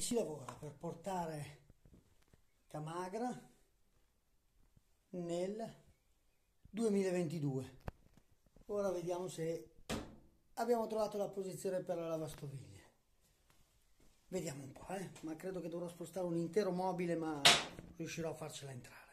e si lavora per portare Camagra nel 2022. Ora vediamo se abbiamo trovato la posizione per la lavastoviglie. Vediamo un po', eh? ma credo che dovrò spostare un intero mobile, ma riuscirò a farcela entrare.